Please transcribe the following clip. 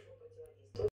способы противодействия.